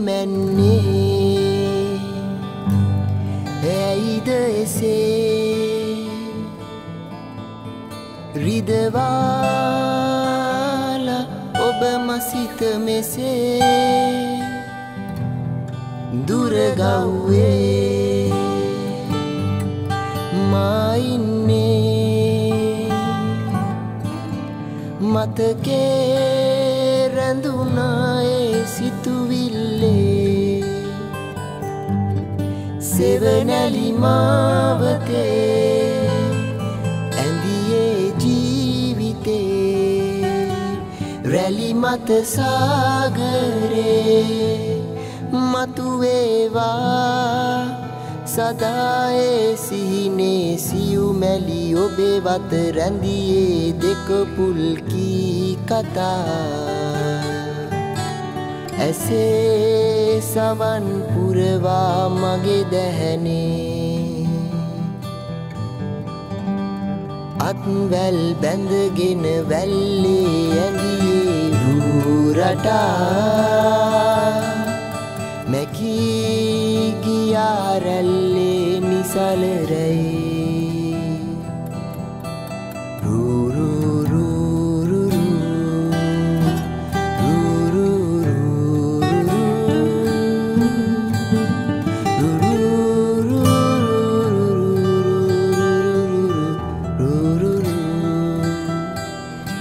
මැන්නේ ඇයිද එසේ. රිදවාල ඔබ මසිත මෙසේ. දුරගව්වේ මයින්නේ මතකේ රැඳුනායේ සිතුවිල්ලේ. සෙවනැලි මාවතේ ඇඳියේ ජීවිතේ. රැලි මත සාගරේ. මතුවේවා. සදායේ සිහිනේ සියුමැලි ඔබේ වත රැඳියේ දෙකපුල් කී කතා. ඇසේ සවන් පුරවා මගේ දැහැනේ. අත්වැල් බැඳගෙන වැල්ලේ ඇඳියේ රූරටා ගියාරැල්ලේ නිසලරැයි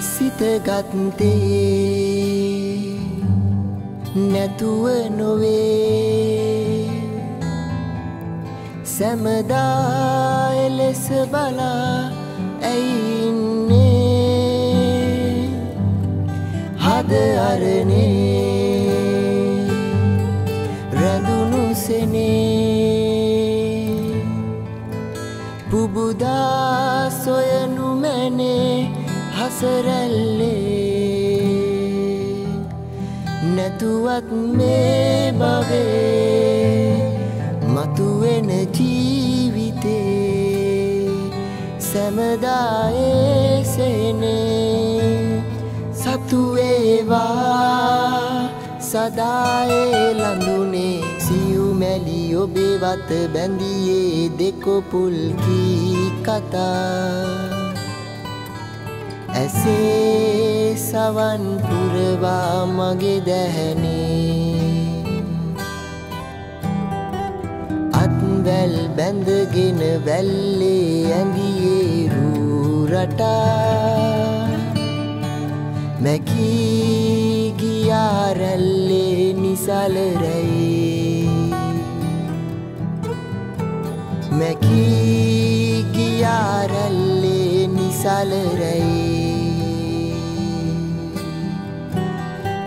සිතගත්තේ නැතුව නොවේ සැමදා එලෙස බලා ඇයින්නේ? හද අරනේ රැඳුණු සෙනේ. පුබුදා සොයනු මැනේ හසරැල්ලේ. නැතුවත් මේ බවේ මතුවෙන ජීවිතේ සැමදායේ සෙනේ සතුවේවා සදායේ ලඳුනේ සියුමැලි ඔබේ වත බැඳියේ දෙකොපුල් කී කතා ඇසේ සවන් පුරවා මගේ දැහැනේ අත්වැල් බැඳගෙන වැල්ලේ ඇඳියේ රූරටා. මැකී ගියාරැල්ලේ නිසලරැයි මැකී ගියාරැල්ලේ නිසලරැයි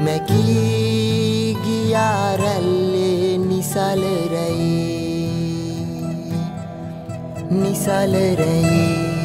මැකී ගියාරැල්ලේ ni salerei